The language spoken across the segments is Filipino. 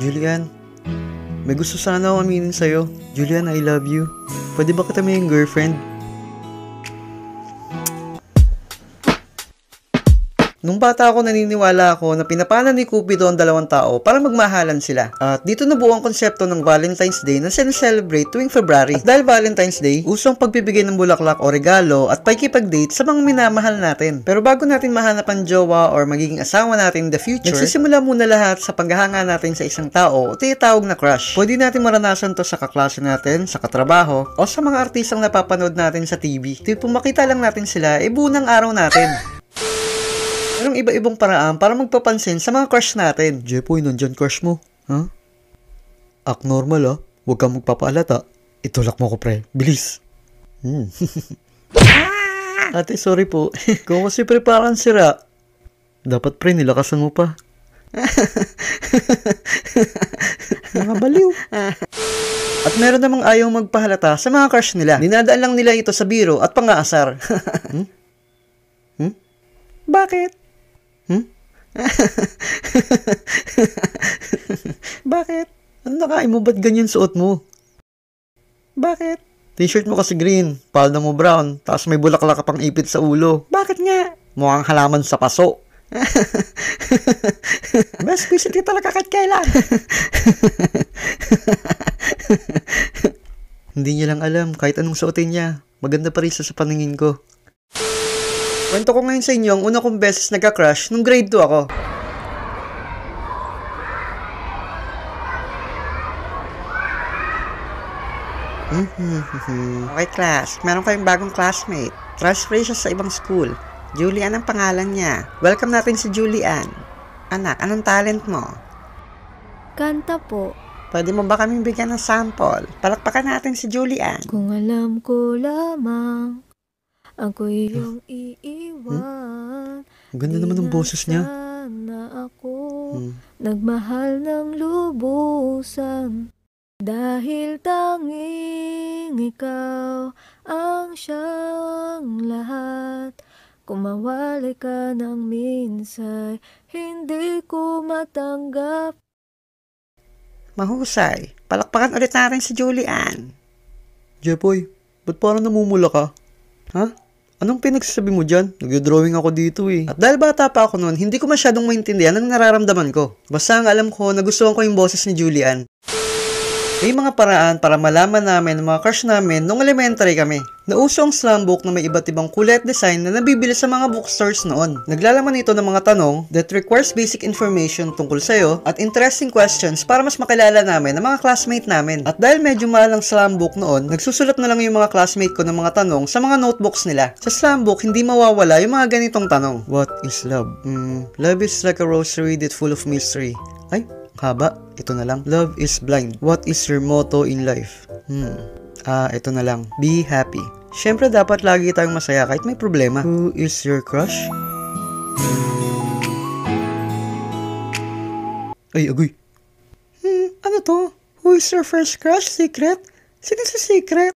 Julian, may gusto sana ako aminin sa'yo. Julian, I love you. Pwede ba kita may girlfriend? Nung bata ako naniniwala ako na pinapana ni Cupido ang dalawang tao para magmahalan sila. At dito nabuo ang konsepto ng Valentine's Day na sineselebrate tuwing February. At dahil Valentine's Day, usong pagbibigay ng bulaklak o regalo at pakikipag-date sa mga minamahal natin. Pero bago natin mahanap ang jowa or magiging asawa natin in the future, nagsisimula muna lahat sa paghahanga natin sa isang tao o tinatawag na crush. Pwede natin maranasan to sa kaklase natin, sa katrabaho, o sa mga artistang napapanood natin sa TV. Tipo makita lang natin sila, e ng araw natin. Merong iba-ibang paraan para magpapansin sa mga crush natin. Jepoy, nandyan crush mo. Ha? Huh? Act normal ah. Huwag kang magpapaalata. Itulak mo ko pre. Bilis. Hmm. Ate, sorry po. Kung kasi pre parang sira. Dapat pre, nilakasan mo pa. Mga baliw. At meron namang ayaw magpahalata sa mga crush nila. Dinadaan lang nila ito sa biro at pangaasar. hmm? Hmm? Bakit? Hmm? Bakit? Ano nakain mo? Ba't ganyan suot mo? Bakit? T-shirt mo kasi green, palda mo brown, tapos may bulaklak ka pang ipit sa ulo. Bakit nga? Mukhang halaman sa paso. Best visit ka talaga kahit kailan. Hindi niya lang alam kahit anong suotin niya. Maganda pa rin sa paningin ko. Kwento ko ngayon sa inyo ang una kong beses nagka-crush nung grade 2 ako. okay class, meron kayong bagong classmate. Transfer siya sa ibang school. Julian ang pangalan niya. Welcome natin si Julian. Anak, anong talent mo? Kanta po. Pwede mo ba kaming bigyan ng sample? Palakpakan natin si Julian. Kung alam ko lamang ako iyong iiwan. Ang ganda naman ng boses niya. Na ako hmm. nagmahal ng lubusan. Dahil tanging ikaw ang siyang lahat. Kung mawalay ka ng minsay, hindi ko matanggap. Mahusay. Palakpakan ulit natin si Julian. Jepoy, ba't parang namumula ka? Ha? Anong pinagsasabi mo dyan? Nag-drawing ako dito eh. At dahil bata pa ako noon, hindi ko masyadong maintindihan ang nararamdaman ko. Basta ang alam ko, nagustuhan ko yung boses ni Julian. May mga paraan para malaman namin ang mga crush namin nung elementary kami. Nauso ang slam book na may iba't ibang kulay at design na nabibili sa mga bookstores noon. Naglalaman ito ng mga tanong that requires basic information tungkol sa'yo at interesting questions para mas makilala namin ang mga classmate namin. At dahil medyo mahal ang slam book noon, nagsusulat na lang yung mga classmate ko ng mga tanong sa mga notebooks nila. Sa slam book, hindi mawawala yung mga ganitong tanong. What is love? Mm, love is like a rosary that's full of mystery. Ay, Haba, ito na lang. Love is blind. What is your motto in life? Hmm. Ah, ito na lang. Be happy. Siyempre, dapat lagi tayong masaya kahit may problema. Who is your crush? Ay, agoy. Hmm, ano to? Who is your first crush? Secret? Sino sa secret?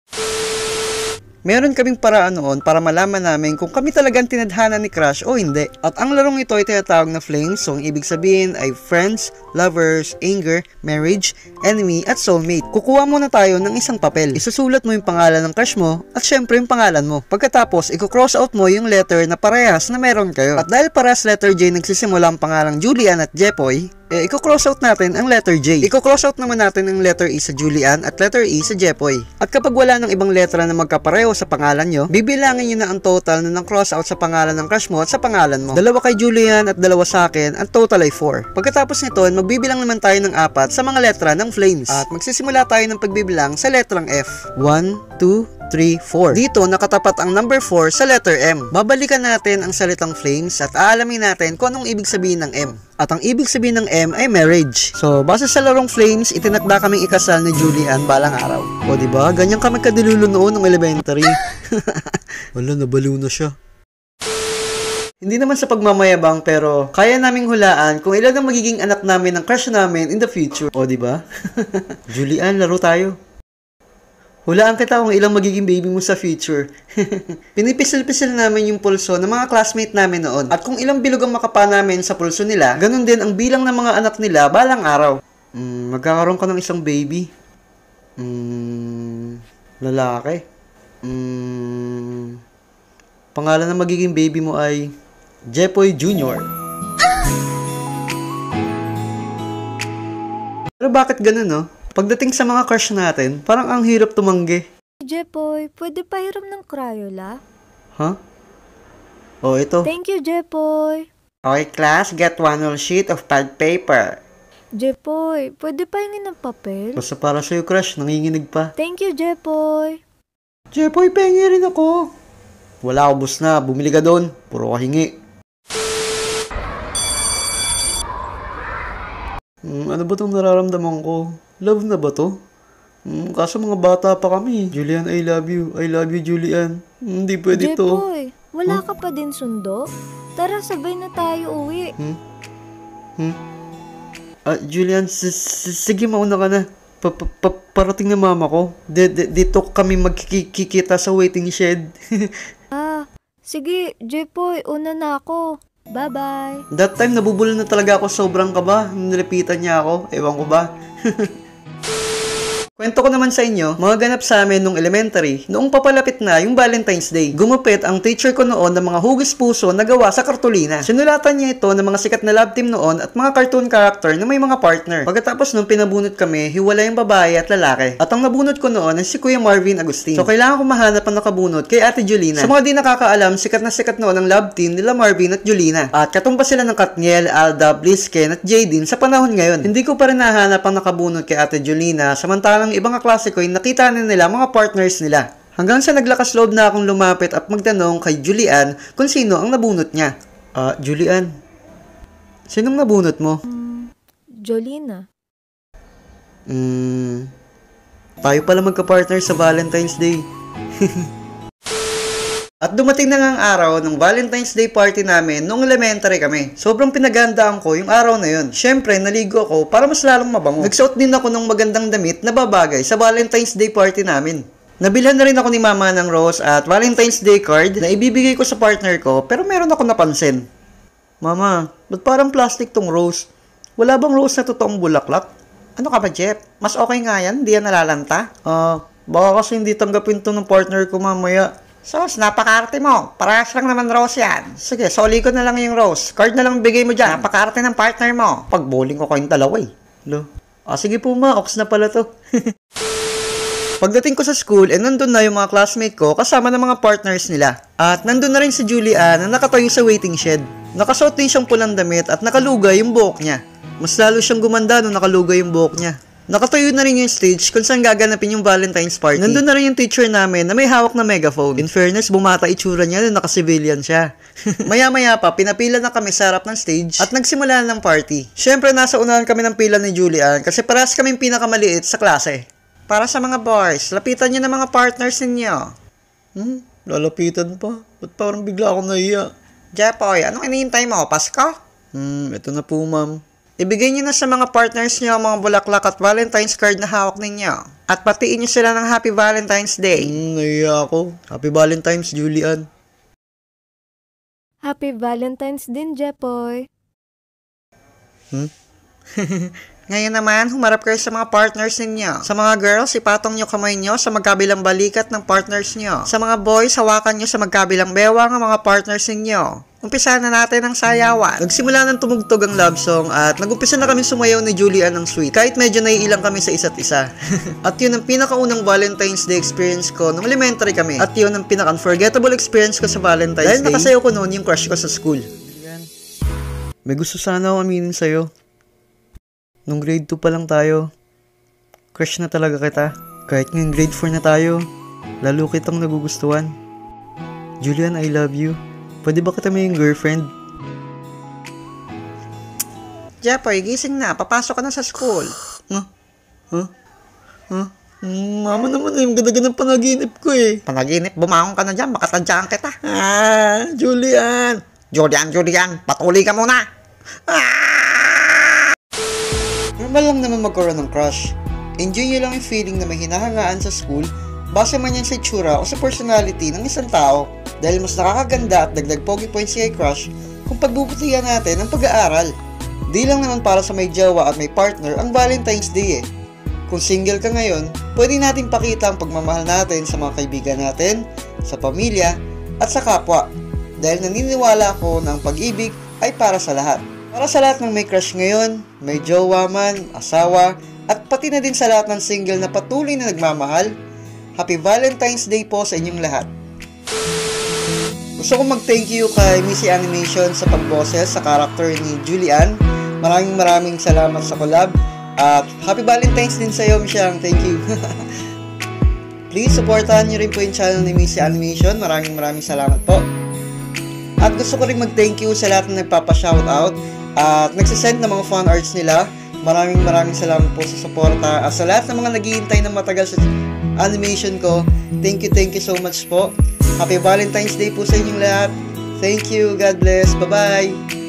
Meron kaming paraan noon para malaman namin kung kami talagang tinadhana ni Crush o hindi. At ang larong ito ay tinatawag na flames, so ang ibig sabihin ay friends, lovers, anger, marriage, enemy, at soulmate. Kukuha muna tayo ng isang papel. Isusulat mo yung pangalan ng crush mo at syempre yung pangalan mo. Pagkatapos, i-cross out mo yung letter na parehas na meron kayo. At dahil parehas letter J nagsisimula ang pangalang Julian at Jepoy, eh, i-cross out natin ang letter J. I-cross out naman natin ang letter E sa Julian at letter E sa Jepoy. At kapag wala ng ibang letra na magkapareho sa pangalan nyo, bibilangin nyo na ang total na ng cross out sa pangalan ng crush mo at sa pangalan mo. Dalawa kay Julian at dalawa sa akin, ang total ay 4. Pagkatapos nito, magbibilang naman tayo ng apat sa mga letra ng flames. At magsisimula tayo ng pagbibilang sa letrang F. 1, 2, 3, 4. Dito, nakatapat ang number 4 sa letter M. Babalikan natin ang salitang flames at aalamin natin kung anong ibig sabihin ng M. At ang ibig sabihin ng M ay marriage. So, base sa larong flames, itinakda kaming ikasal ni Julian balang araw. O, di ba? Ganyan kami kadilulo noon ng elementary. Wala, nabaliw na siya. Hindi naman sa pagmamayabang pero kaya naming hulaan kung ilan ang magiging anak namin ng crush namin in the future. O, di ba? Julian, laro tayo. Hulaan kita kung ilang magiging baby mo sa future. Pinipisil-pisil namin yung pulso ng mga classmate namin noon. At kung ilang bilog ang makapa namin sa pulso nila, ganun din ang bilang ng mga anak nila balang araw. Mm, magkakaroon ka ng isang baby. Mm, lalaki. Mm, pangalan ng magiging baby mo ay Jepoy Jr. Pero bakit ganun, no? Pagdating sa mga crush natin, parang ang hirap tumanggi. Jepoy, pwede pahiram ng Crayola? Ha? Oh, ito. Thank you, Jepoy. Okay, class, get one whole sheet of pad paper. Jepoy, pwede pahingin ng papel? Basta para sa'yo, crush, nanginginig pa. Thank you, Jepoy. Jepoy, pengi rin ako. Wala, ubos na. Bumili ka doon. Puro kahingi. Hmm, ano ba itong nararamdaman ko? Love na ba to? Hmm, kaso mga bata pa kami. Julian, I love you. I love you, Julian. Hmm, Hindi pwede to. Jepoy, wala ka pa din sundo? Tara, sabay na tayo uwi. Ah, Julian, s- s- sige mauna ka na. Pa- pa- pa- parating na mama ko. D- d- dito kami magkikita sa waiting shed. Ah, sige, Jepoy, una na ako. Bye-bye. That time, nabubulol na talaga ako sobrang kaba. Nilapitan niya ako. Ewan ko ba. Kwento ko naman sa inyo, mga ganap sa amin nung elementary, noong papalapit na yung Valentine's Day. Gumupit ang teacher ko noon ng mga hugis puso na gawa sa kartulina. Sinulatan niya ito ng mga sikat na love team noon at mga cartoon character na may mga partner. Pagkatapos nung pinabunot kami, hiwalay yung babae at lalaki. At ang nabunot ko noon ay si Kuya Marvin Agustin. So kailangan ko mahanap ang nakabunot kay Ate Julina. Sa mga di nakakaalam, sikat na sikat noon ang love team nila Marvin at Julina. At katumpa sila ng Katniel, Alda, Blisken at Jaden sa panahon ngayon. Hindi ko pa rin nahanap ang nakabunot kay Ate Julina, samantalang ibang kaklase ko ay nakita na nila mga partners nila. Hanggang sa naglakas loob na akong lumapit at magtanong kay Julian kung sino ang nabunot niya. Ah, Julian, sinong nabunot mo? Jolina. Hmm, tayo pala magka-partner sa Valentine's Day. At dumating na nga ang araw ng Valentine's Day party namin nung elementary kami. Sobrang pinagandaan ko yung araw na yun. Siyempre, naligo ako para mas lalong mabango. Nagsuot din ako ng magandang damit na babagay sa Valentine's Day party namin. Nabilhan na rin ako ni mama ng rose at Valentine's Day card na ibibigay ko sa partner ko pero meron ako napansin. Mama, ba't parang plastic tong rose? Wala bang rose na totoong bulaklak? Ano ka ba, Jeff? Mas okay nga yan, hindi yan nalalanta. Ah, baka kasi hindi tanggapin to ng partner ko mamaya. Sos, napakarte mo. Parehas lang naman rose yan. Sige, soli ko na lang yung rose. Card na lang bigay mo dyan. Napakarte ng partner mo. Pag bowling ko kayong dalawa eh. Lo. Ah, sige po ma, ox na pala to. Pagdating ko sa school, eh nandun na yung mga classmate ko kasama ng mga partners nila. At nandun na rin si Julian na nakatayo sa waiting shed. Nakasuot din siyang pulang damit at nakalugay yung buhok niya. Mas lalo siyang gumanda nung nakalugay yung buhok niya. Nakatayo na rin yung stage kung saan gaganapin yung Valentine's party. Nandun na rin yung teacher namin na may hawak na megaphone. In fairness, bumata itsura niya na naka-civilian siya. Maya-maya pa, pinapila na kami sa harap ng stage at nagsimula na ng party. Siyempre, nasa unahan kami ng pila ni Julian kasi parehas kaming pinakamaliit sa klase. Para sa mga boys, lapitan niyo ng mga partners ninyo. Hmm? Lalapitan pa? Ba't parang bigla akong nahiya? Jepoy, anong iniintay mo? Pasko? Hmm, ito na po ma'am. Ibigay niyo na sa mga partners niyo ang mga bulaklak at Valentine's card na hawak ninyo. At patiin niyo sila ng Happy Valentine's Day. Hmm, nahiya ako. Happy Valentine's, Julian. Happy Valentine's din, Jepoy. Ngayon naman, humarap kayo sa mga partners ninyo. Sa mga girls, ipatong nyo kamay nyo sa magkabilang balikat ng partners nyo. Sa mga boys, hawakan nyo sa magkabilang bewang ang mga partners ninyo. Umpisa na natin ang sayawan. Nagsimula ng tumugtog ang love song at nagumpisa na kami sumayaw ni Julian ng sweet kahit medyo naiilang kami sa isa't isa. at yun ang pinakaunang Valentine's Day experience ko nung elementary kami. At yun ang pinaka-unforgettable experience ko sa Valentine's Day. Dahil nakasayaw ko noon yung crush ko sa school. May gusto sana ako aminin sa'yo. Nung grade 2 pa lang tayo, crush na talaga kita. Kahit ngayong grade 4 na tayo, lalo kitang nagugustuhan. Julian, I love you. Pwede ba kita may girlfriend? Jepoy, gising na. Papasok ka na sa school. Huh? Huh? Huh? Mm, Mama naman eh, yung ganda-ganda panaginip ko eh. Panaginip? Bumangon ka na dyan, baka tadyaan kita. Ah, Julian. Julian, Julian, patuloy ka muna. Ah! Normal lang naman magkaroon ng crush. Enjoy nyo lang yung feeling na may hinahangaan sa school, base man yan sa itsura o sa personality ng isang tao. Dahil mas nakakaganda at dagdag pogi points kay crush kung pagbubutihan natin ang pag-aaral. Di lang naman para sa may jowa at may partner ang Valentine's Day eh. Kung single ka ngayon, pwede nating pakita ang pagmamahal natin sa mga kaibigan natin, sa pamilya, at sa kapwa. Dahil naniniwala ako na ang pag-ibig ay para sa lahat. Para sa lahat ng may crush ngayon, may jowa man, asawa, at pati na din sa lahat ng single na patuloy na nagmamahal, Happy Valentine's Day po sa inyong lahat. Gusto ko mag-thank you kay Missy Animation sa pagboses sa karakter ni Julian. Maraming maraming salamat sa collab. At Happy Valentine's din sa iyo, Michelle. Thank you. Please, supportahan niyo rin po yung channel ni Missy Animation. Maraming maraming salamat po. At gusto ko rin mag-thank you sa lahat na nagpapa-shoutout at nagsisend ng mga fan arts nila. Maraming maraming salamat po sa suporta. At sa lahat ng mga naghihintay ng matagal sa animation ko, thank you, thank you so much po. Happy Valentine's Day po sa inyong lahat. Thank you. God bless. Bye-bye.